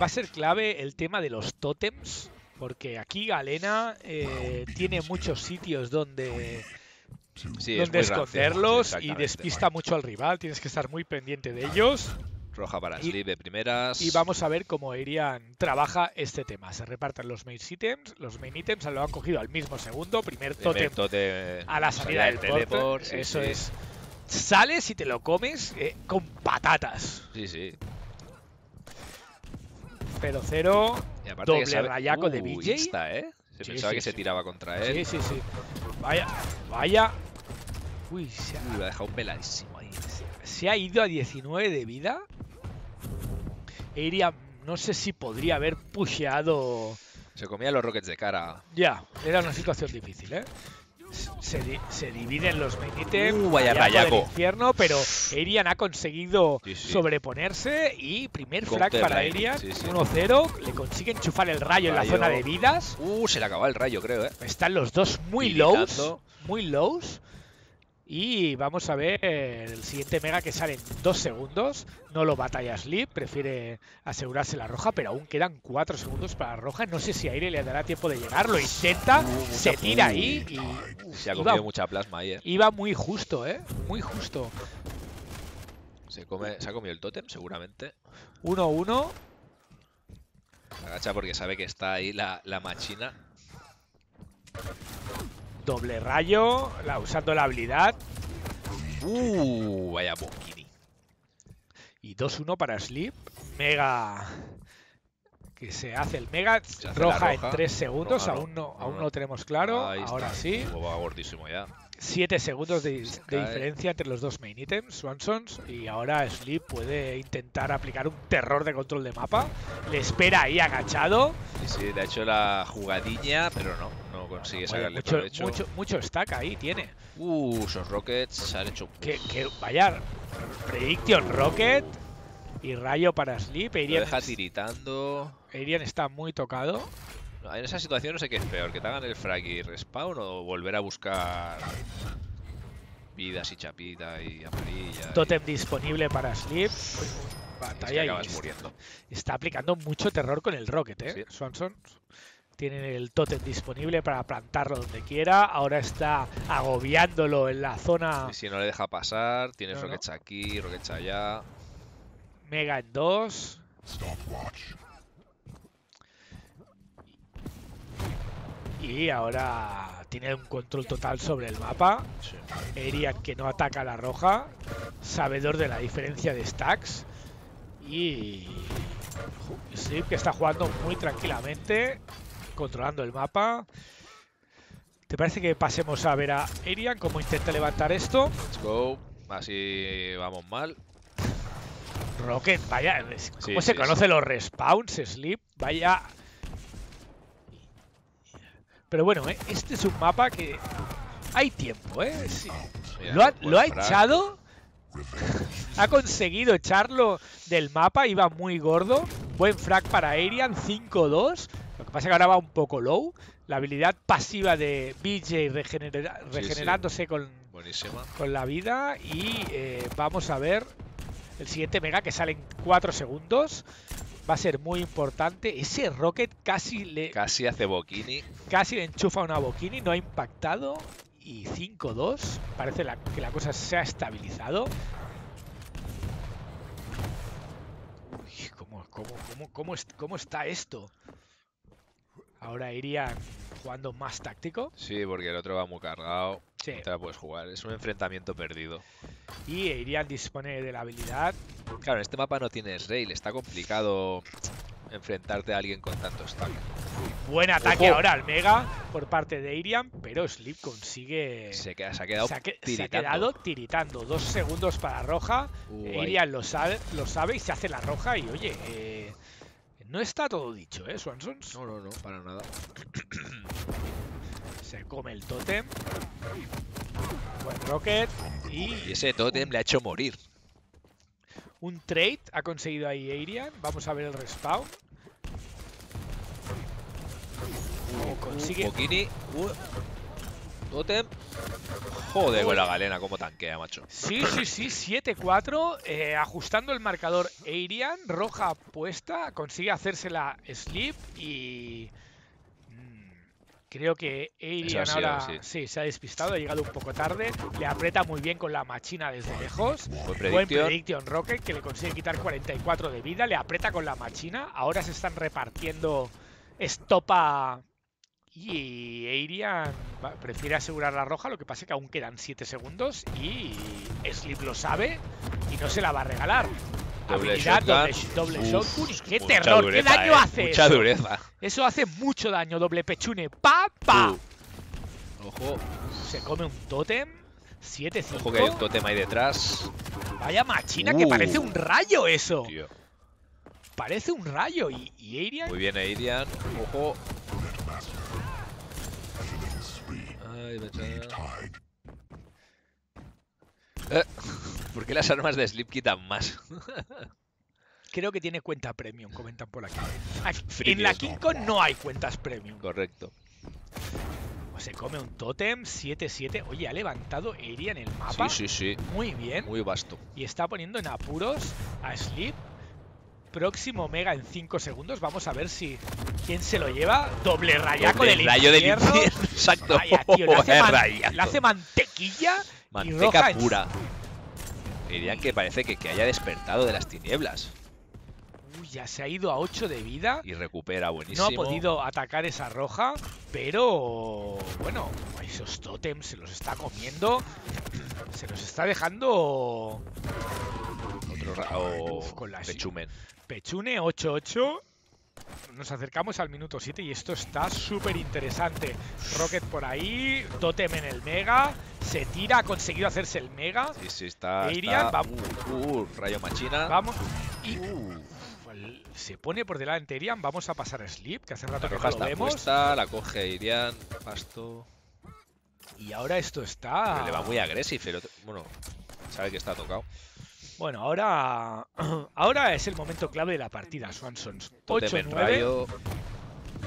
va a ser clave el tema de los tótems, porque aquí Galena eh, tiene muchos sitios donde, Sí, donde esconderlos y despista mucho al rival. Tienes que estar muy pendiente de ellos. Roja para Y- Sleep de primeras. Y vamos a ver cómo Irian trabaja este tema. Se reparten los main items. Los main items lo han cogido al mismo segundo. Primer tótem a la salida del teleport. teleport. sí, Eso sí. es. Sales y te lo comes eh, con patatas. Sí, sí. 0-0. Y aparte Doble que sabe- rayaco de BJ. insta, ¿eh? Se Sí, pensaba sí, que se tiraba contra él. Sí, sí, sí. Vaya, vaya. Uy, se ha, Uy, lo ha dejado un peladísimo ahí. se ha ido a 19 de vida. Iría, no sé si podría haber pusheado. Se comía los rockets de cara. Ya, era una situación difícil, ¿eh? Se, di- se dividen los items, Uh, vaya rayaco infierno, pero Irian ha conseguido Sí, sí. sobreponerse y primer Counter frag para Irian, sí, sí. 1-0, le consigue enchufar el rayo, en la zona de vidas. Uh, se le acababa el rayo, creo, ¿eh? Están los dos muy lows. Muy lows. Y vamos a ver el siguiente mega que sale en dos segundos. No lo batalla Sleep, prefiere asegurarse la roja, pero aún quedan cuatro segundos para la roja. No sé si Aire le dará tiempo de llegar. Lo intenta, Uh, se tira ahí y Se ha iba, comido mucha plasma ahí, ¿eh? iba muy justo, ¿eh? Muy justo. Se, come, se ha comido el tótem, seguramente. 1-1. Se agacha porque sabe que está ahí la, la machina. Doble rayo, la- usando la habilidad. Uh, vaya bokini. Y 2-1 para Sleep. Mega. Que se hace el mega. Hace roja, en roja. 3 segundos. Roja aún no, aún no. tenemos claro. Ahí Ahora está. sí. Va gordísimo ya. 7 segundos de, cae. diferencia entre los dos main items, Swansons. Y ahora Sleep puede intentar aplicar un terror de control de mapa. Le espera ahí agachado. Sí, sí, le ha hecho la jugadilla, pero no, no consigue sacarle mucho, provecho. mucho, mucho stack ahí tiene. Uh, esos rockets se han hecho. Que, que vaya. Prediction Rocket. Y rayo para Sleep. Lo deja tiritando. Está muy tocado. En esa situación no sé qué es peor, que te hagan el frag y respawn o volver a buscar vidas y chapita y amarilla. y- Totem disponible para Sleep. Es que Batalla y acabas está- muriendo. Está aplicando mucho terror con el Rocket, ¿eh? Sí. Swanson. Tiene el Totem disponible para plantarlo donde quiera. Ahora está agobiándolo en la zona Y si no le deja pasar, tienes No, no. rockets aquí, rockets allá. Mega en 2. Y ahora tiene un control total sobre el mapa. Sí. Erian que no ataca a la roja. Sabedor de la diferencia de stacks. Y Sleep que está jugando muy tranquilamente. Controlando el mapa. ¿Te parece que pasemos a ver a Erian cómo intenta levantar esto? Let's go. Así vamos mal. Rocket, vaya, ¿cómo Sí, se sí, conoce los respawns, Sleep? Vaya. Pero bueno, ¿eh? este es un mapa que hay tiempo, ¿eh? Sí. Mira, Lo ha, lo echado. Ha conseguido echarlo del mapa, iba muy gordo. Buen frag para Arian, 5-2. Lo que pasa que ahora va un poco low. La habilidad pasiva de BJ regenera- Sí, sí. regenerándose con, Buenísima. con la vida. Y eh, vamos a ver el siguiente mega que sale en 4 segundos. Va a ser muy importante. Ese Rocket casi le, Casi hace bokini. casi le enchufa una Bokini, no ha impactado. Y 5-2. Parece la- que la cosa se ha estabilizado. Uy, ¿cómo, cómo, cómo, cómo cómo está esto? Ahora irían jugando más táctico. Sí, porque el otro va muy cargado. Sí. No te la puedes jugar. Es un enfrentamiento perdido. Y irían dispone de la habilidad. Claro, en este mapa no tienes rail. Está complicado enfrentarte a alguien con tanto stack. Buen ataque Ojo. ahora al Mega por parte de Irian, pero Sleep consigue. Se, queda- se ha quedado se ha, que- se ha tiritando. quedado tiritando. Dos segundos para roja. Uh. Irian lo sabe, lo sabe y se hace la roja. Y oye, eh, no está todo dicho, ¿eh, Swansons? No, no, no, para nada. Se come el tótem. Buen rocket. Y Y ese totem le ha hecho morir. un trade ha conseguido ahí Irian. Vamos a ver el respawn. Oh, consigue. Bokini. Uh, totem. Joder, con la galena, como tanquea, macho. Sí, sí, sí, 7-4. eh, ajustando el marcador Arian, roja puesta, consigue hacerse la slip y. mm, Creo que Arian sido, ahora sí. sí, se ha despistado, ha llegado un poco tarde. Le aprieta muy bien con la machina desde lejos. Buen prediction Rocket que le consigue quitar 44 de vida. Le aprieta con la machina. Ahora se están repartiendo estopa y Arian va- prefiere asegurar la roja. Lo que pasa es que aún quedan 7 segundos y Slip lo sabe y no se la va a regalar. Doble Habilidad, doble, shotgun. doble Uf, shotgun. y ¡Qué terror! dureza, ¿Qué daño eh, hace Mucha eso? dureza. Eso hace mucho daño, doble pechune. ¡Pa, pa! Uh. Ojo, Se come un tótem. 7-5. ojo que hay un tótem ahí detrás. Vaya machina, que Uh. parece un rayo eso. Tío. Parece un rayo. Y, y Arian, Muy bien, Aidian. Ojo. Echa- Eh, ¿Por qué las armas de Slip quitan más? creo que tiene cuenta premium, comentan por aquí. Aquí- en la King Kong no hay cuentas premium. Correcto. O se come un tótem 7-7. Oye, ha levantado Arian el mapa. Sí, sí, sí. Muy bien. Muy vasto. Y está poniendo en apuros a Sleep. Próximo Mega en 5 segundos. Vamos a ver si quién se lo lleva. Doble rayaco Doble del rayo del infierno. infierno. Exacto. Tío, le hace, Vaya man- rayazo. le hace mantequilla. y Manteca en- pura. Dirían que parece que, que haya despertado de las tinieblas. Uy, ya se ha ido a 8 de vida. Y recupera No buenísimo. ha podido atacar esa roja, pero bueno, esos tótems se los está comiendo. Se los está dejando o Uf, con la- pechumen. Pechune 8-8. Nos acercamos al minuto 7 y esto está súper interesante. Rocket por ahí, Totem en el Mega, se tira, ha conseguido hacerse el Mega. Sí, sí, está. Está- va- Uh, uh, rayo machina. Vamos, y Uh, se pone por delante Irian, vamos a pasar a Sleep, que hace rato la que no lo vemos. puesta, la coge Irian, pasto. Y ahora esto está... Pero le va muy agresivo. Bueno, sabe que está tocado. Bueno, ahora, ahora es el momento clave de la partida, en 8-9, rayo.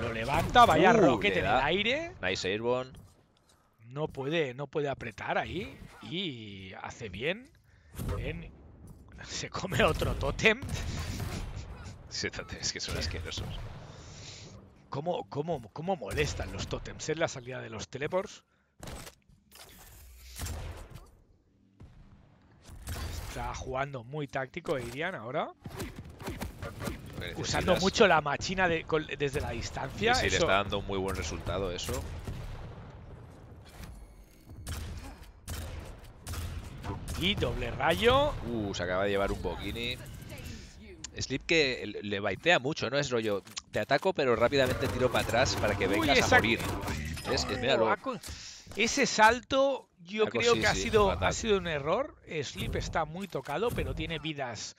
lo levanta, vaya Uh, Rocket le en el aire. Nice Airborne. No puede, no puede apretar ahí y hace bien. en- Se come otro tótem. Sí, Es que son asquerosos. ¿Cómo, cómo, cómo molestan los tótems en la salida de los teleports? Está jugando muy táctico Irian ahora. Usando mucho la machina de- desde la distancia. sí, le eso- está dando un muy buen resultado eso. Y doble rayo. Uh, se acaba de llevar un bokini. Slip que le- le baitea mucho, ¿no? Es rollo, te ataco pero rápidamente tiro para atrás para que Uy, vengas a morir. Es- co- Ese salto yo creo sí, que ha sí, sido, ha sido un error. Sleep está muy tocado, pero tiene vidas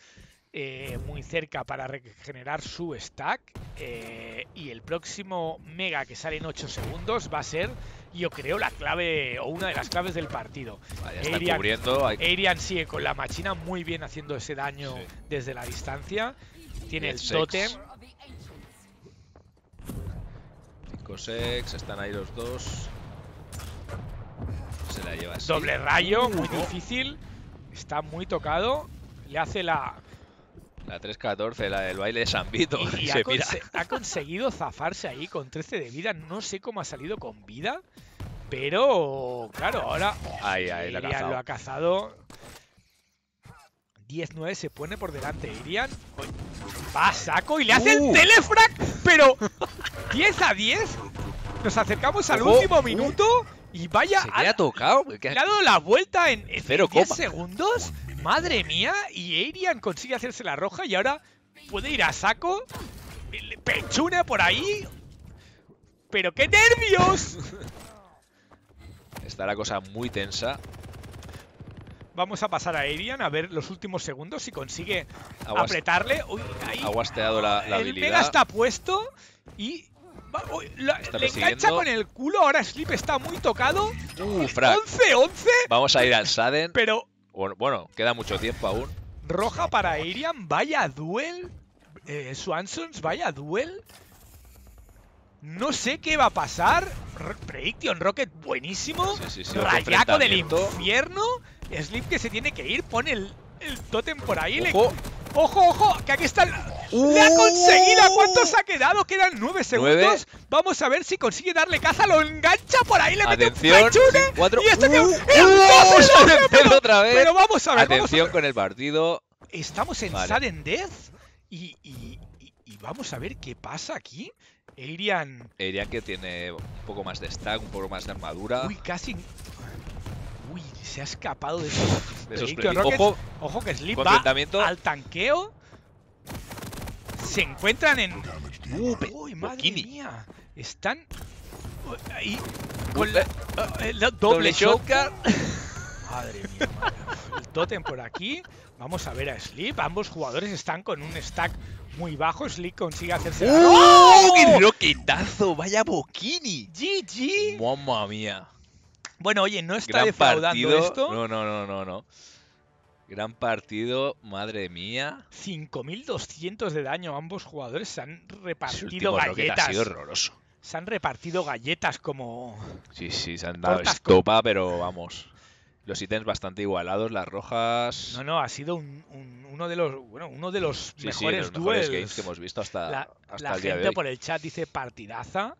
eh, muy cerca para regenerar su stack. eh, y el próximo Mega que sale en 8 segundos va a ser, yo creo, la clave o una de las claves del partido. Está Arian- cubriendo. hay- Arian sigue con la machina muy bien haciendo ese daño Sí. desde la distancia. Tiene el sex. totem. 5 sex, están ahí los dos. Se la lleva así. Doble rayo, muy Uh, no. difícil. Está muy tocado. Le hace la, La 3-14, la del baile de San Vito. Y, ha, mira. conse- ha conseguido zafarse ahí con 13 de vida. No sé cómo ha salido con vida. Pero, claro, ahora Ahí, ahí, la ha Irian cazado. lo ha cazado. 10-9 se pone por delante. Irian va a saco y le hace Uh. el telefrag. Pero 10 a 10. Nos acercamos al último uh. minuto. Y vaya, Se ha, le ha tocado. le ha dado la vuelta en, en Cero 10 coma. segundos. Madre mía. Y Arian consigue hacerse la roja y ahora puede ir a saco. El Pechune por ahí. Pero qué nervios. Está la cosa muy tensa. Vamos a pasar a Arian a ver los últimos segundos si consigue apretarle. Uy, ahí ha guasteado la, la el habilidad. Mega está puesto y va- uy, la- Está le engancha con el culo. Ahora Sleep está muy tocado. Uh, frag. 11-11, Vamos a ir al Sudden. pero Bueno, queda mucho tiempo aún. roja para Arian. Vaya duel. Eh, Swansons, vaya duel. No sé qué va a pasar. Prediction Rocket buenísimo. Sí, sí, sí, Rayaco del infierno. Slip que se tiene que ir. Pone el, el tótem por ahí. le- Ojo. Ojo, que aquí está el... Uh. ¡Le ha conseguido! ¿A cuánto se ha quedado? Quedan nueve segundos. Vamos a ver si consigue darle caza. Lo engancha por ahí, le mete un Atención. pechune. Cuatro. Y esto que... Uh, ¡El uh, Pero, otra vez. pero vamos a ver, a Atención ver. con el partido. Estamos en Vale. Sudden Death y, y- y- y vamos a ver qué pasa aquí. Arian... Erian que tiene un poco más de stack, un poco más de armadura. Uy, casi... Se ha escapado de esos... de esos Rockets. Ojo, Ojo que Slip va al tanqueo. Se encuentran en... Uh, pe- Uy, madre mía. Están... Uy, Ahí... Uh, Con la- eh, eh, la- doble doble shotgun. Madre mía, madre. El tótem por aquí. Vamos a ver a Sleep. Ambos jugadores están con un stack muy bajo. Sleep consigue hacerse ¡Oh! ¡Oh! ¡Qué roquetazo! ¡Vaya Bokini! GG. ¡Mamma mía! Bueno, oye, no está Gran defraudando partido. esto. No, no, no, no, no. Gran partido, madre mía. 5200 de daño. Ambos jugadores se han repartido rocket ha galletas. sido horroroso. Se han repartido galletas como. Sí, sí, se han dado Cortas con- estopa, pero vamos. Los ítems bastante igualados, las rojas. No, no, ha sido un- un- uno de los bueno, uno de los sí, sí, mejores los mejores games que hemos visto hasta, La, hasta la el día de gente hoy. por el chat dice partidaza.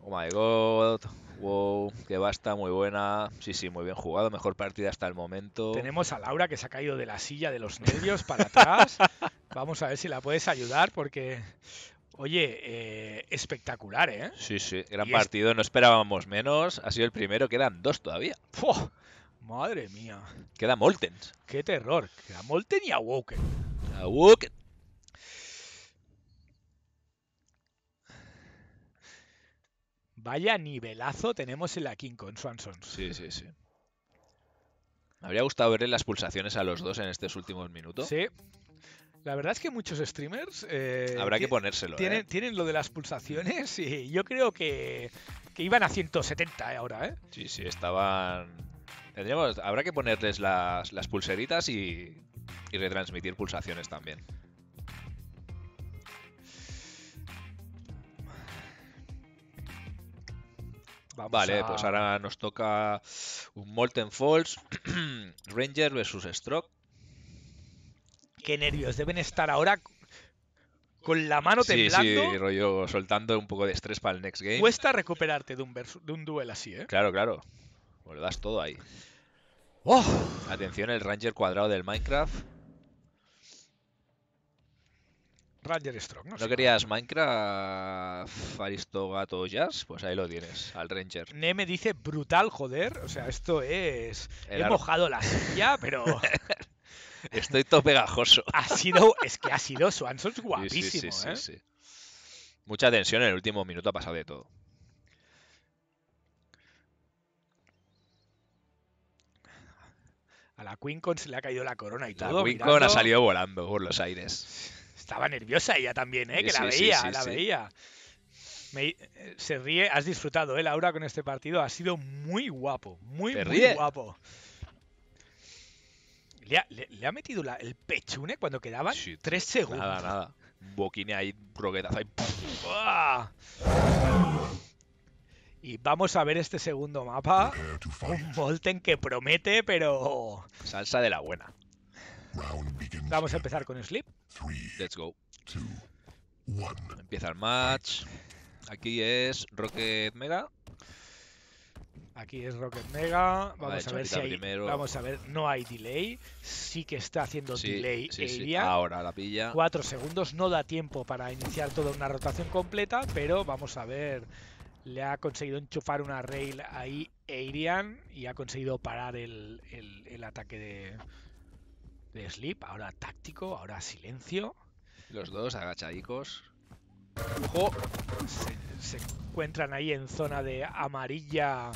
Oh my god. Wow, que basta, muy buena. Sí, sí, muy bien jugado. Mejor partida hasta el momento. Tenemos a Laura que se ha caído de la silla de los nervios para atrás. Vamos a ver si la puedes ayudar porque, oye, eh, espectacular, ¿eh? Sí, sí, gran Y partido. No esperábamos menos. Ha sido el primero. Quedan dos todavía. ¡Fua! Madre mía, Queda Moltens. qué terror. Que a Molten y a Woken. Vaya nivelazo tenemos en la King con Swansons. Sí, sí, sí. Me habría gustado verle las pulsaciones a los dos en estos últimos minutos. Sí. La verdad es que muchos streamers eh, Habrá que ponérselo. tienen, ¿eh? tienen lo de las pulsaciones y yo creo que, que iban a 170 ahora, ¿eh? Sí, sí, estaban. Tendríamos, habrá que ponerles las, las pulseritas y, y retransmitir pulsaciones también. Vamos Vale, a- pues ahora nos toca un Molten Falls, Ranger versus Stroke. Qué nervios deben estar ahora con la mano Sí, temblando. sí, rollo soltando un poco de estrés para el next game. Cuesta recuperarte de un, versu- de un duel así, ¿eh? Claro, claro. Pues lo das todo ahí. ¡Oh! Atención, el Ranger cuadrado del Minecraft. Ranger Strong, ¿no? ¿No querías Minecraft, Aristogato Jazz? Pues ahí lo tienes, al Ranger. Neme dice brutal, joder. O sea, esto es. El He mojado la silla, pero Estoy todo pegajoso. ha sido. Es que ha sido sí, guapísimo, sí, sí, ¿eh? sí. Mucha tensión en el último minuto ha pasado de todo. A la Quincon se le ha caído la corona y La todo. Wincon mirando. ha salido volando por los aires. Estaba nerviosa ella también, ¿eh? Sí, que la sí, veía, sí, la sí. veía. Me- eh, se ríe, has disfrutado, ¿eh, Laura, con este partido? Ha sido muy guapo, muy, ¿Te muy ríe? guapo. Le ha, le- le ha metido la- el pechune cuando quedaban Sí, tres segundos. Nada, nada. Un boquini ahí, roquetazo ahí. ¡Buah! Y vamos a ver este segundo mapa. Un Molten que promete, pero... Salsa de la buena. Vamos a empezar con Sleep. Let's go. Empieza el match. Aquí es Rocket Mega. Aquí es Rocket Mega. Vamos a ver si hay... primero. Vamos a ver, no hay delay. Sí que está haciendo Sí, delay sí. Ahora la pilla. Cuatro segundos, no da tiempo para iniciar toda una rotación completa, pero vamos a ver. Le ha conseguido enchufar una rail ahí Arian y ha conseguido parar el, el- el ataque de, de Sleep. Ahora táctico, ahora silencio. Los dos agachadicos. Ojo. Se, se encuentran ahí en zona de amarilla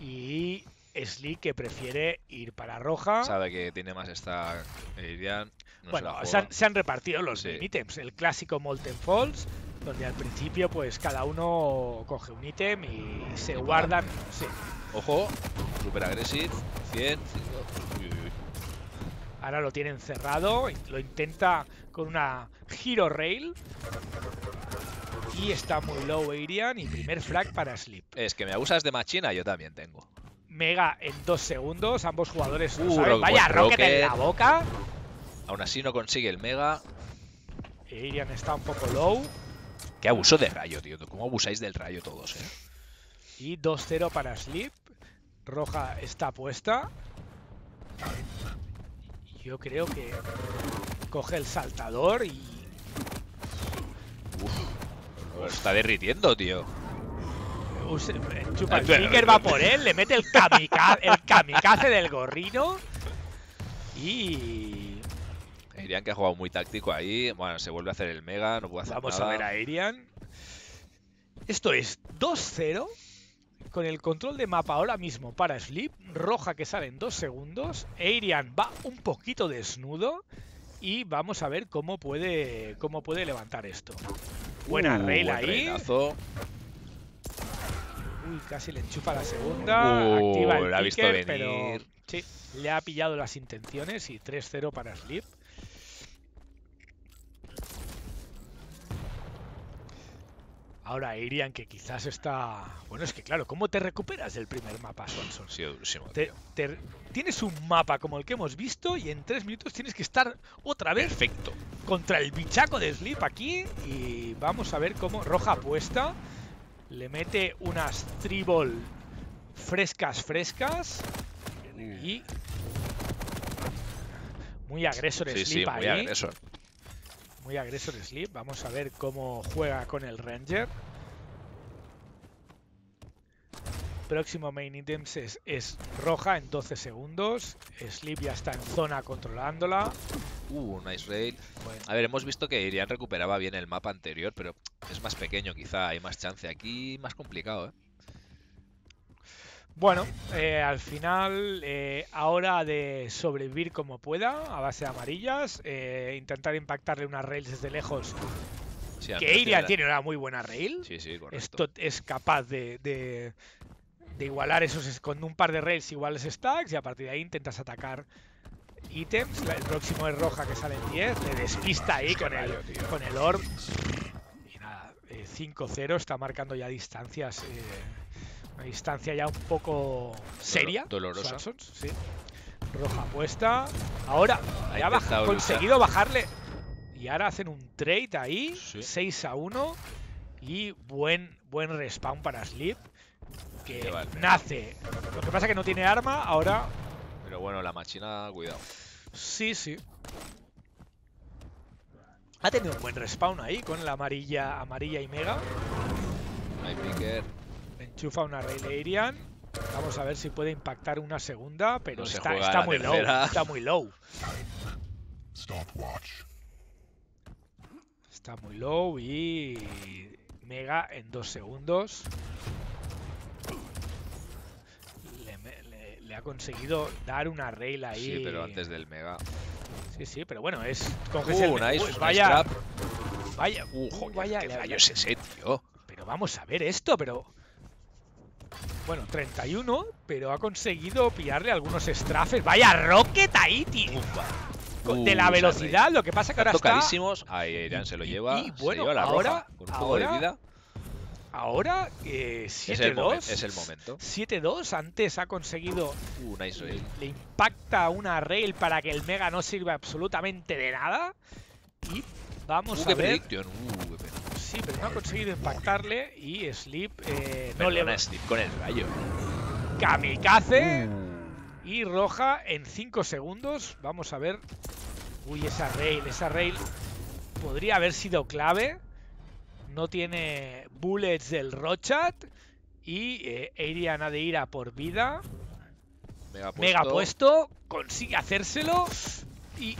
y Sleep que prefiere ir para roja. Sabe que tiene más esta. No se la bueno, se han, se han repartido los Sí. ítems. El clásico Molten Falls, donde al principio pues cada uno coge un ítem y se Y guardan. Sí. Ojo. Super agresive. 100. Uy, uy, uy. Ahora lo tienen cerrado, lo intenta con una Hero Rail. Y está muy low Arian y primer frag para Sleep. Es que me abusas de machina, yo también tengo. Mega en dos segundos, ambos jugadores Uh, Vaya buen rocket en la rocket. boca. Aún así no consigue el mega. Arian está un poco low. Qué abuso de rayo, tío. ¿Cómo abusáis del rayo todos, eh? Y 2-0 para Sleep. Roja está puesta. Yo creo que coge el saltador y Lo está derritiendo, tío. use- chupa el pero- Flicker, va por él, le mete el kamikaze, el kamikaze del gorrino. Y Dirían que ha jugado muy táctico ahí. Bueno, se vuelve a hacer el mega, no puede hacer vamos nada. a ver a Arian. Esto es 2-0. Con el control de mapa ahora mismo para Sleep. Roja que sale en dos segundos. Arian va un poquito desnudo. Y vamos a ver cómo puede, cómo puede levantar esto. Buena Uh, rail buen ahí. reinazo. Uy, casi le enchufa la segunda. Uh, activa el la ha visto picker, pero sí, le ha pillado las intenciones y 3-0 para Sleep. Ahora Irian que quizás está... Bueno, es que claro, ¿cómo te recuperas del primer mapa, Swanson? Sí, durísimo, Te- te- tienes un mapa como el que hemos visto y en tres minutos tienes que estar otra vez Perfecto. contra el bichaco de Sleep aquí y vamos a ver cómo Roja apuesta. Le mete unas tribal frescas, frescas y muy agresor Sí, sí, Sleep muy ahí. agresor. Muy agresor Sleep. Vamos a ver cómo juega con el Ranger. Próximo main items es, es roja en 12 segundos. Sleep ya está en zona controlándola. Uh, nice. Bueno, A ver, hemos visto que Irian recuperaba bien el mapa anterior, pero es más pequeño quizá, hay más chance. Aquí más complicado, ¿eh? Bueno, eh, al final, eh, ahora de sobrevivir como pueda, a base de amarillas, eh, intentar impactarle unas rails desde lejos. Sí, Que la- tiene una muy buena rail. Sí, sí. Esto es capaz de, de- de igualar esos es- con un par de rails iguales stacks y a partir de ahí intentas atacar ítems. El próximo es roja que sale en 10, le despista ahí Hostia, con el, con el orb. Y nada, eh, 5-0 está marcando ya distancias. Una distancia ya un poco seria. dolorosa. Sí. Roja puesta. Ahora Ha ya conseguido bajarle. Y ahora hacen un trade ahí. Sí. 6 a 1. Y buen, buen respawn para Sleep. Que vale. nace. Lo que pasa que no tiene arma. Ahora Pero bueno, la machina, cuidado. sí, sí. Ha tenido un buen respawn ahí con la amarilla, amarilla y mega. Hay picker. Enchufa una Railarian. Vamos a ver si puede impactar una segunda, pero No se está, muy low. Está muy low. Stopwatch. Está muy low y Mega en dos segundos. Le, me- le- le ha conseguido dar una rail ahí. Sí, pero antes del mega. Sí, sí, pero bueno, es. coges el- Uh, nice, Uy, nice vaya, vaya, Uh, joder, vaya, qué es ese, tío. Pero vamos a ver esto, pero. Bueno, 31, pero ha conseguido pillarle algunos strafes. Vaya rocket ahí, tío. De la velocidad, lo que pasa que ahora está. Tocadísimos. Ahí Irian se lo y- lleva. y se bueno, lleva la ahora- roja con un poco de ahora vida. Ahora, eh, Es el, momen- 7-2. es el momento. 7-2. Antes ha conseguido. Uh, nice rail. Le impacta una rail para que el Mega no sirva absolutamente de nada. Y vamos Uh, a qué ver. prediction. Uh, qué. Sí, pero no ha conseguido impactarle. Y Sleep eh, no le va. Steve con el rayo. Kamikaze. Uh. Y roja en 5 segundos. Vamos a ver. Uy, esa rail, esa rail podría haber sido clave. No tiene bullets del Rochat. Y eh, Arian ha de ir a por vida. Mega puesto. Mega puesto. Consigue hacérselo. Y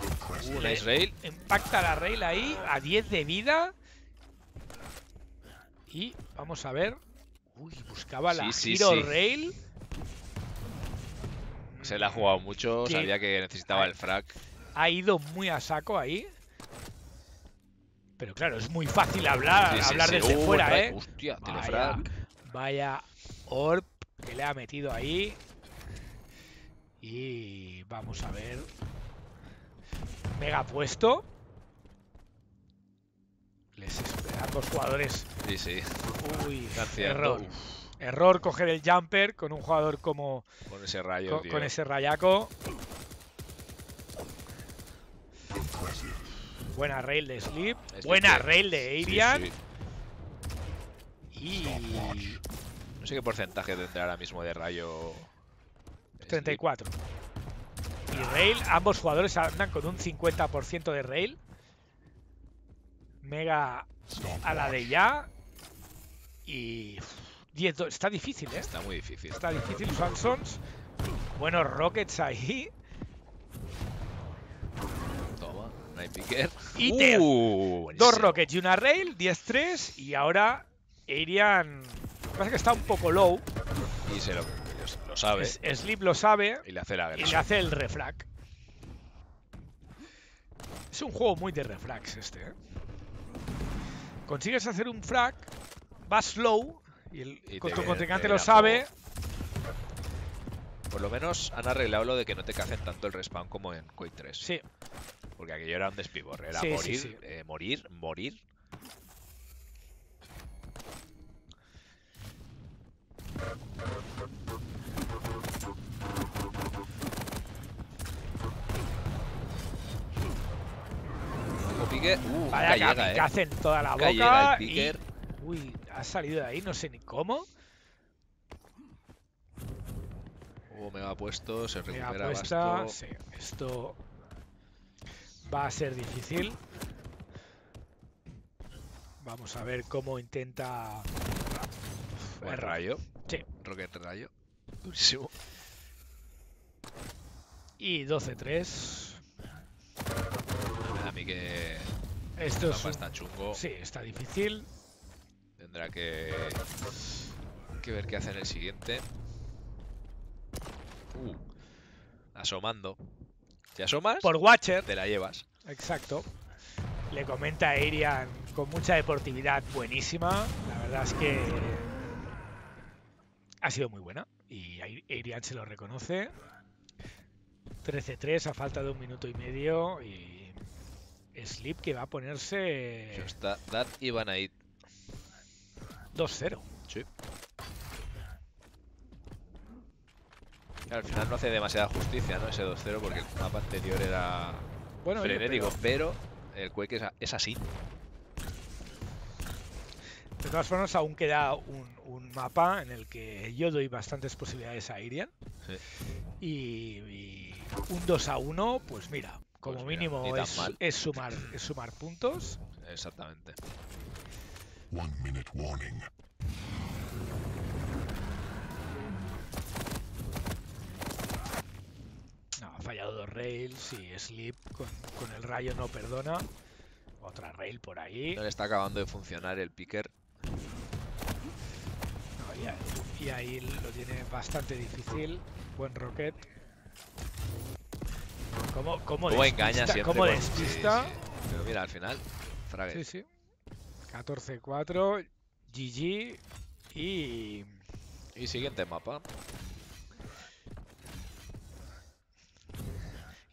Uh, le nice rail. impacta la rail ahí a 10 de vida. Y vamos a ver. Uy, buscaba la Sí, Hero sí. Rail. Se la ha jugado mucho. Sabía que necesitaba el frag. ha ido muy a saco ahí. Pero claro, es muy fácil hablar, hablar desde Uh, fuera. ¿eh? Hostia, Vaya, vaya orb que le ha metido ahí. Y vamos a ver. Mega puesto. Les jugadores. Sí, sí. Uy, error. uf, Error coger el jumper con un jugador como con ese rayo, con, tío. con ese rayaco. Buena rail de Sleep. Este Buena que- rail de Sí, Arian. sí. Y No sé qué porcentaje tendrá ahora mismo de rayo. Sleep. 34. Y rail, ambos jugadores andan con un 50% de rail. Mega a la de ya. Y uf, 10 do- está difícil, ¿eh? Está muy difícil. Está difícil, Swansons. Buenos rockets ahí. Toma, Night Picker. Iter. Uh, Dos rockets y una rail, 10-3. Y ahora Arian. Lo que pasa es que está un poco low. Y se lo, lo sabe. Es- Sleep lo sabe. Y le hace la Y agresión. le hace el refrag. Es un juego muy de refrags este, ¿eh? Consigues hacer un frag, vas slow, y el Y con tu contrincante te lo sabe. Por lo menos han arreglado lo de que no te cacen tanto el respawn como en Quake 3. Sí, Porque aquello era un despiborre. Era Sí, sí, morir, sí. eh, morir, morir. Uh, vaya nunca llega, eh. kamikaze en toda la boca. el y-. Uy, ha salido de ahí, no sé ni cómo. Uh, me ha puesto, se recupera apuesta. Basto. Sí, esto va a ser difícil. Vamos a ver cómo intenta. Buen rayo. Sí. Rocket rayo. Durísimo. Y 12-3. A mí que Esto es un- está chungo. Sí, está difícil. Tendrá que, que ver qué hace en el siguiente. Uh, asomando. Si asomas, Por Watcher, te la llevas. exacto. Le comenta a Arian con mucha deportividad buenísima. La verdad es que ha sido muy buena. Y Arian se lo reconoce. 13-3 a falta de un minuto y medio. Y Sleep que va a ponerse Eso está iban a ir. 2-0. Sí. Al final no hace demasiada justicia, ¿no? Ese 2-0 porque el mapa anterior era Bueno, oye, frenético, pero pero el Quake es, así. de todas formas aún queda un, un mapa en el que yo doy bastantes posibilidades a Irian. Sí. Y, y un 2 a 1, pues mira, como Pues mira, mínimo es, sumar, es sumar puntos. Exactamente. One minute warning. No, ha fallado dos rails y Sleep con, con el rayo no perdona. Otra rail por ahí. No le está acabando de funcionar el picker. No, y, ahí, y ahí lo tiene bastante difícil. Buen rocket. ¿Cómo, cómo, Cómo engaña despista? siempre. ¿Cómo con- despista? sí. Pero mira, al final, Fragger. Sí, sí. 14-4, GG y Y siguiente mapa.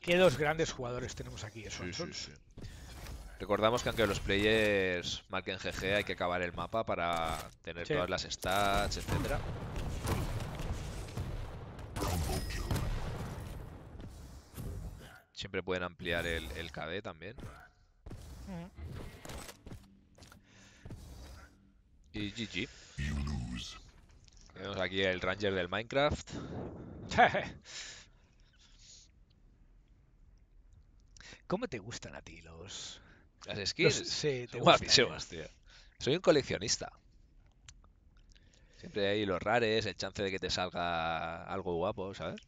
qué dos grandes jugadores tenemos aquí. Sí, Swanson. sí, sí. Recordamos que aunque los players marquen GG hay que acabar el mapa para tener Sí. todas las stats, etcétera. Siempre pueden ampliar el, el KD también. Y GG. Tenemos aquí el Ranger del Minecraft. ¿Cómo te gustan a ti los, Las los- skins. sí, te gustan, eh? tío. Soy un coleccionista. Siempre hay los rares, el chance de que te salga algo guapo, ¿sabes?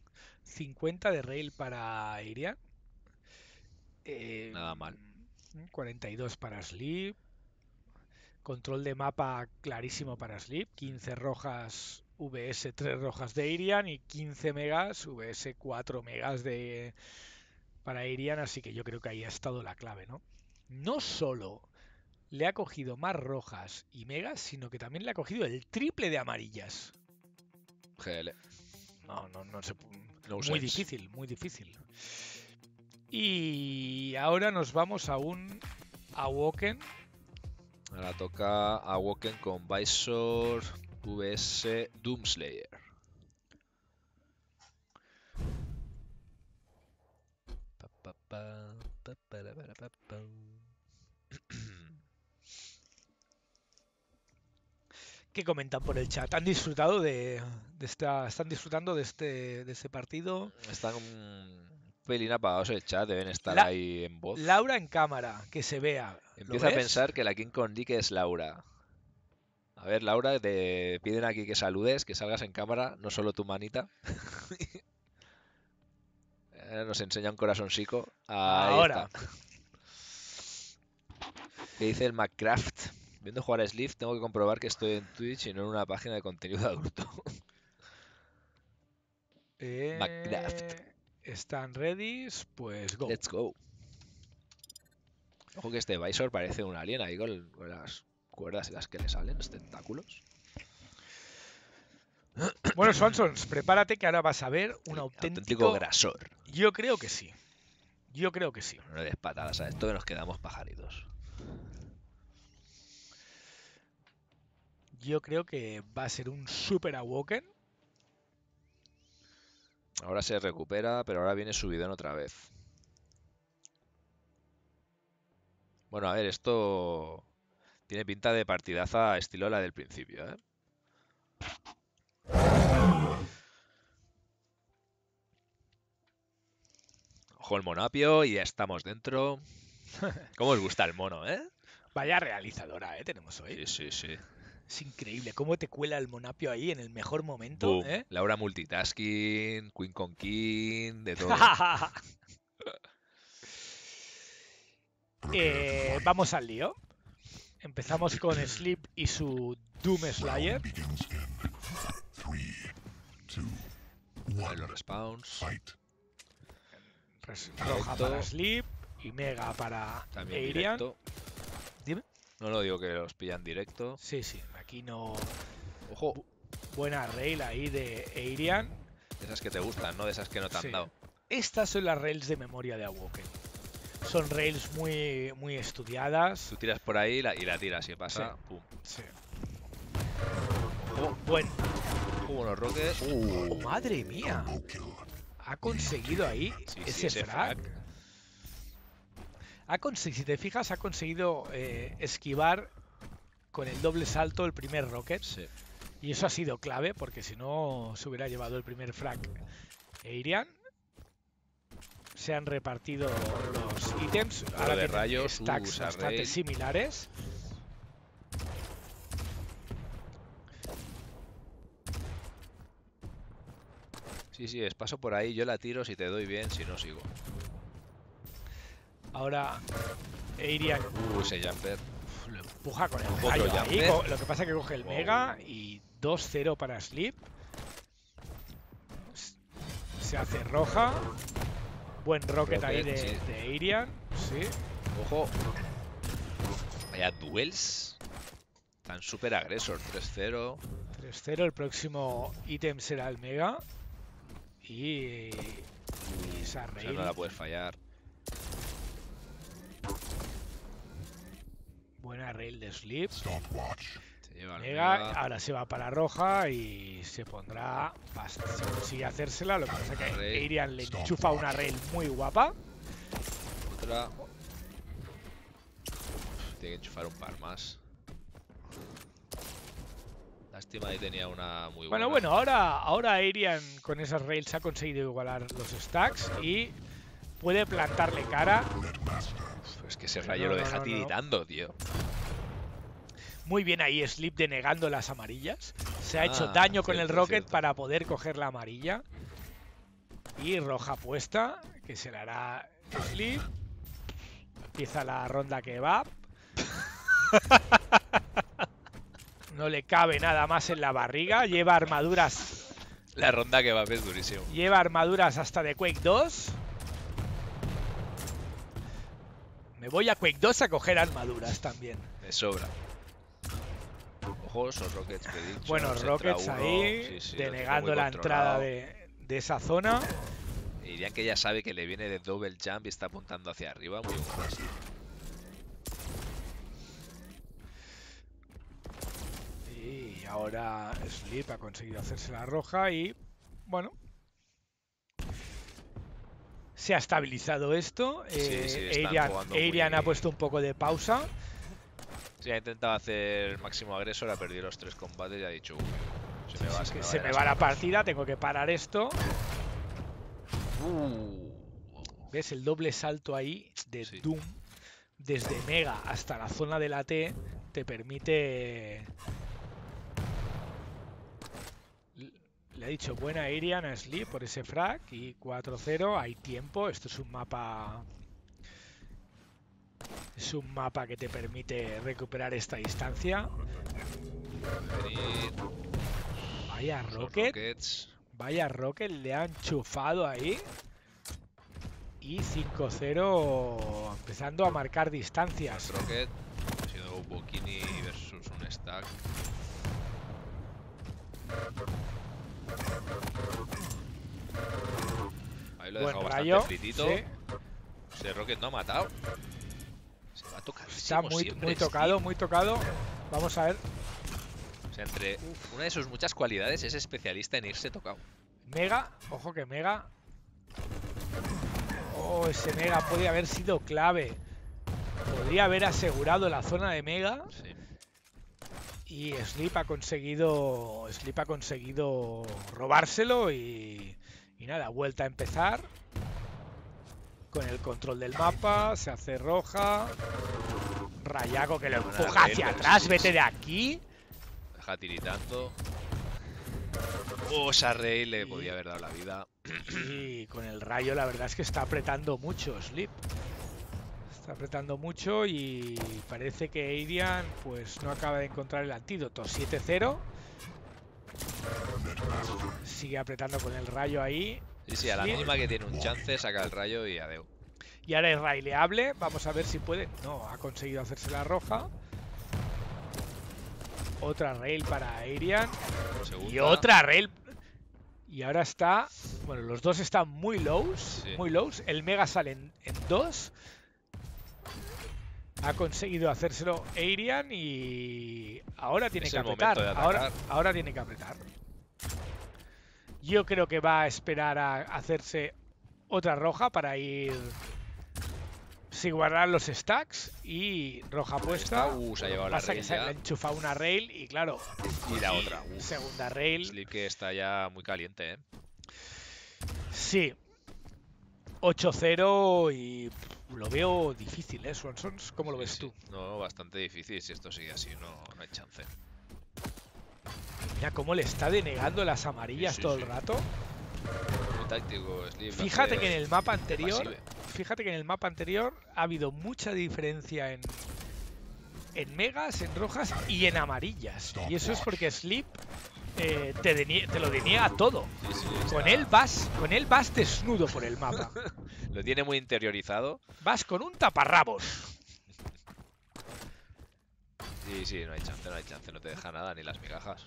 50 de rail para Irian. Eh, Nada mal. 42 para Sleep. Control de mapa clarísimo para Sleep. 15 rojas VS, 3 rojas de Irian y 15 megas VS, 4 megas de para Irian. Así que yo creo que ahí ha estado la clave, ¿no? No solo le ha cogido más rojas y megas, sino que también le ha cogido el triple de amarillas. GL. No, no, no se No muy sense. difícil, muy difícil. Y ahora nos vamos a un Awoken Ahora toca Awoken con Visor vs Doomslayer. Pa, pa, pa. ¿Qué comentan por el chat? ¿Han disfrutado de, de esta, están disfrutando de este, de este partido? Están pelín apagados el chat, deben estar La- ahí en voz. Laura en cámara, que se vea. ¿Lo Empieza a pensar que la King Kong Dick es Laura. A ver, Laura, te piden aquí que saludes, que salgas en cámara, no solo tu manita. Eh, Nos enseña un corazoncico. Ahí Ahora. está. ¿Qué dice el Minecraft? Viendo jugar a Sleeve, tengo que comprobar que estoy en Twitch y no en una página de contenido adulto. Eh, Minecraft. ¿Están ready? Pues go. Let's go. Ojo que este Visor parece un alien ahí con, con las cuerdas y las que le salen, los tentáculos. Bueno, Swansons, prepárate que ahora vas a ver un Auténtico auténtico... grasor. Yo creo que sí. Yo creo que sí. No le des patadas a esto que nos quedamos pajaritos. Yo creo que va a ser un Super Awoken. Ahora se recupera, pero ahora viene subidón otra vez. Bueno, a ver, esto tiene pinta de partidaza estilo la del principio, ¿eh? Ojo el monapio y ya estamos dentro. ¿Cómo os gusta el mono, eh? Vaya realizadora, ¿eh? Tenemos Sí, hoy. sí, sí. Es increíble cómo te cuela el monapio ahí en el mejor momento. ¿eh? Laura multitasking, Queen con King, de todo. Eh, vamos al lío. Empezamos con Sleep y su Doom Slayer. Los respawns. Roja para Sleep y Mega para También Arian. directo. No lo digo que los pillan directo. Sí, sí, aquí no. Ojo, Buena rail ahí de Arian. de esas que te gustan, no de esas que no te han Sí. dado. Estas son las rails de memoria de Awoken. Son rails muy, muy estudiadas. Tú tiras por ahí y la, y la tiras y pasa. Pum. Sí. Oh, buen. Ojo, unos roques. Oh, madre mía. Ha conseguido ahí sí, ese, ese frag. frag. Ha si te fijas, ha conseguido eh, esquivar con el doble salto el primer rocket. Sí. Y eso ha sido clave porque si no se hubiera llevado el primer frag Eirian. Se han repartido los ítems. Ahora de rayos, uh, stacks bastante similares. Sí, sí, es paso por ahí, yo la tiro si te doy bien, si no sigo. Ahora Eirian Uh, ese jumper. lo empuja con el rayo ahí. Lo que pasa es que coge el Wow. mega y 2-0 para Sleep. Se hace roja. Buen rocket, ahí de, sí. de Eirian. Sí. Ojo. Vaya duels. Tan super agresor. 3-0. 3-0. El próximo ítem será el mega. Y, y esa O sea, no la puedes fallar. Buena rail de Sleep. Stopwatch. Se lleva mega. ahora se va para roja y se pondrá. Si consigue hacérsela, lo que pasa es que Rail. Eirian le enchufa una rail muy guapa. Otra. Tiene que enchufar un par más. Lástima, ahí tenía una muy buena. Bueno, bueno, ahora, ahora Arian con esas rails ha conseguido igualar los stacks y puede plantarle cara. Es que ese No, rayo lo deja no, tiritando, tío. Muy bien ahí Slip denegando las amarillas. Se ha hecho Ah, daño con el rocket cierto. para poder coger la amarilla. Y roja puesta, que se le hará Slip. Empieza la ronda que va. No le cabe nada más en la barriga. Lleva armaduras La ronda que va es durísimo. Lleva armaduras hasta de Quake 2. Me voy a Quake 2 a coger armaduras también. De sobra. Ojo, esos rockets que he dicho. Entra rockets uno. ahí, Sí, denegando la entrada de, de esa zona. Y Dirían que ya sabe que le viene de double jump y está apuntando hacia arriba. Muy bueno. ahora Sleep ha conseguido hacerse la roja y bueno. Se ha estabilizado esto. Sí, eh, Arian, Arian ha puesto un poco de pausa. Sí, ha intentado hacer el máximo agresor, ha perdido los tres combates y ha dicho, "Uy, se me va, se me va, se ya me está". va la partida, tengo que parar esto. Uh. ¿Ves el doble salto ahí de. Doom? Desde Mega hasta la zona de la T te permite... Le ha dicho buena Irian a Sleep por ese frag y 4-0, hay tiempo, esto es un mapa... Es un mapa que te permite recuperar esta distancia. Venir, Vaya Rocket, vaya Rocket, le han chufado ahí. Y 5-0 empezando a marcar distancias. Rocket. Ha sido un Bokini versus un Stack. Ahí lo he dejado rayo. bastante fritito. sí. Ese Rocket no ha matado. Se va a tocar. Está muy, muy tocado, muy tocado. Vamos a ver. O sea, entre una de sus muchas cualidades es especialista en irse tocado. Mega, ojo que Mega. Oh, ese Mega puede haber sido clave. Podría haber asegurado la zona de Mega. Sí. Y Sleep ha conseguido. Sleep ha conseguido robárselo y. Y nada, vuelta a empezar. Con el control del mapa. Se hace roja. Rayago que lo empuja hacia atrás. Vete de aquí. Deja tiritando. Oh, esa Rey le podía haber dado la vida. Y con el rayo la verdad es que está apretando mucho Sleep. Está apretando mucho y parece que Arian pues no acaba de encontrar el antídoto. 7-0. Sigue apretando con el rayo ahí. Sí, sí, a la Sí. mínima que tiene un chance, saca el rayo y adeu. Y ahora es raileable. Vamos a ver si puede. No, ha conseguido hacerse la roja. Otra rail para Arian. Y Segunda. otra rail. Y ahora está. Bueno, los dos están muy lows. Sí. Muy lows. El Mega sale en, en dos. Ha conseguido hacérselo Arian y ahora tiene Es que apretar. Ahora, ahora tiene que apretar. Yo creo que va a esperar a hacerse otra roja para ir. Si guardar los stacks y roja puesta. Uh, se ha llevado la Pasa que se ya. le enchufa una rail y claro, Y la otra. Uf. segunda rail. Sleep que está ya muy caliente, ¿eh? Sí. 8-0 y lo veo difícil, ¿eh, Swansons? ¿Cómo lo ves sí. tú? No, bastante difícil. Si esto sigue así, no, no hay chance. Mira cómo le está denegando las amarillas sí, todo el rato. Táctico, Fíjate que en el mapa anterior, fíjate que en el mapa anterior ha habido mucha diferencia en en megas, en rojas y en amarillas. Y eso es porque Sleep eh, te, te lo deniega todo. Sí, sí, Con él vas, con él vas desnudo por el mapa. Lo tiene muy interiorizado. Vas con un taparrabos. Sí, sí, no hay chance, no hay chance. No te deja nada, ni las migajas.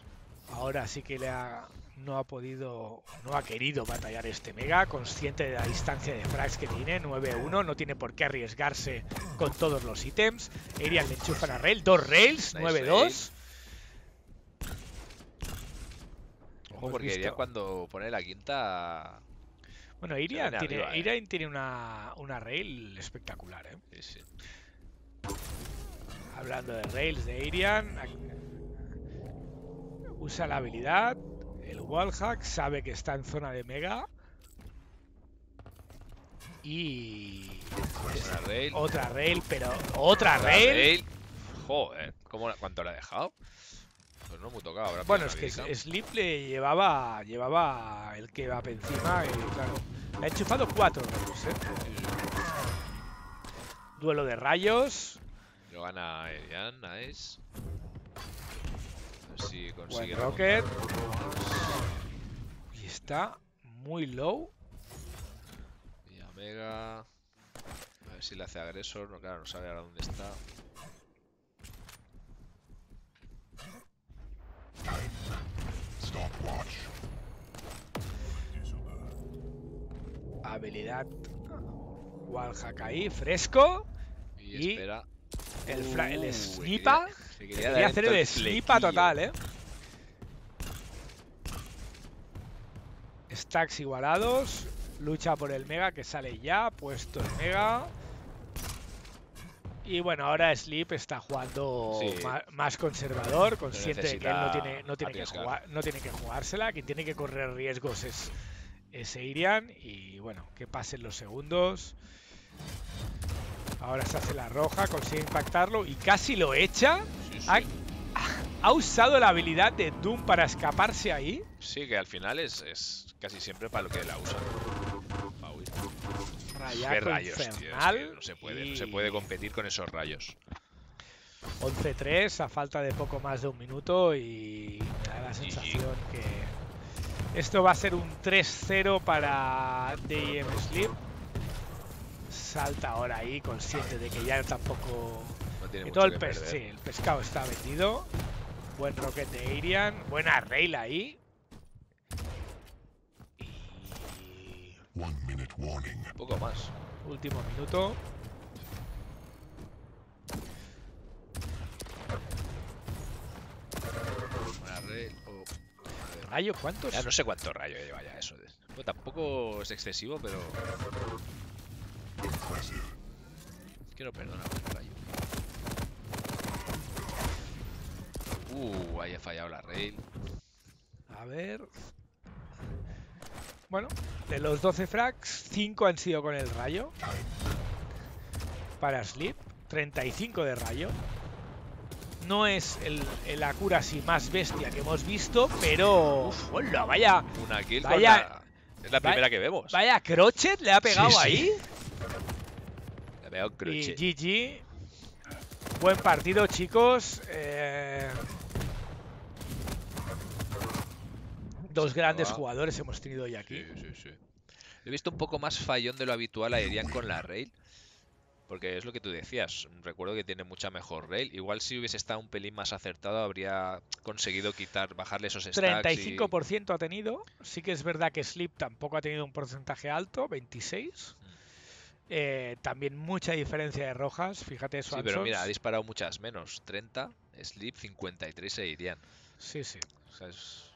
Ahora sí que le ha, no ha podido, no ha querido batallar este Mega, consciente de la distancia de frags que tiene, 9-1, no tiene por qué arriesgarse con todos los ítems. Arian le enchufa la rail, dos rails, Nice 9-2. Ojo, porque visto- cuando pone la quinta. Bueno, Irian tiene, arriba, eh. Irian tiene una, una rail espectacular, ¿eh? Sí, sí. Hablando de rails de Irian, usa la habilidad, el wallhack, sabe que está en zona de Mega. Y Buena rail. Otra rail, pero otra rail. Joder, ¿cómo, la- ¿cuánto le ha dejado? Pues no muy tocado. habrá Bueno, es que. Sleep le llevaba, llevaba el que va por encima y claro, le ha enchufado cuatro rails, ¿eh? Duelo de rayos, Lo gana Erian, nice. A ver si buen consigue. rocket. Y está muy low. Y Mega. A ver si le hace agresor. No, claro, no sabe ahora dónde está. Stopwatch. Habilidad wallhack ahí, fresco. Y, Y espera. El, fra el Slipa. Quería, hacer el Slipa total, eh. Stacks igualados. Lucha por el Mega que sale ya. Puesto el Mega. Y bueno, ahora Sleep está jugando más, conservador, consciente de que él no tiene, no tiene que jugar, no tiene que jugársela, quien tiene que correr riesgos es, es Irian. Y bueno, que pasen los segundos. Ahora se hace la roja, consigue impactarlo y casi lo echa. Sí, sí. Ha, ha usado la habilidad de Doom para escaparse ahí. Sí, que al final es, es casi siempre para lo que la huir. Qué rayos, tío. es que infernal. no se puede, no se puede competir con esos rayos. 11-3 a falta de poco más de un minuto y me da la sensación que esto va a ser un 3-0 para DM Sleep. Salta ahora ahí, consciente de que ya tampoco... No tiene que mucho todo el, que pes- sí, el pescado está vendido. Buen rocket de Irian. Buena rail ahí. Y... One minute warning. Un poco más. Último minuto. Una red o- Rayo, ¿cuántos? Ya no sé cuánto rayo lleva ya eso. Bueno, tampoco es excesivo, pero. Quiero perdonar por el rayo. Uh, ahí he fallado la rail. A ver. Bueno, de los 12 frags, 5 han sido con el rayo. Para Sleep, 35 de rayo. No es el, el accuracy más bestia que hemos visto, pero. ¡Hola! Vaya, Una kill Vaya- la... Es la primera que vemos. vaya crochet le ha pegado sí. ahí. Veo Y. Buen partido, chicos. Eh, Dos grandes va. jugadores hemos tenido hoy aquí. Sí, sí, sí. He visto un poco más fallón de lo habitual a Irian con la rail. Porque es lo que tú decías. Recuerdo que tiene mucha mejor rail. Igual si hubiese estado un pelín más acertado, habría conseguido quitar, bajarle esos stacks. y- 35% ha tenido. Sí que es verdad que Sleep tampoco ha tenido un porcentaje alto, 26. Eh, también mucha diferencia de rojas, fíjate eso. Sí, pero mira, ha disparado muchas menos. 30, Sleep 53 e Irian. Sí, sí. O sea, es-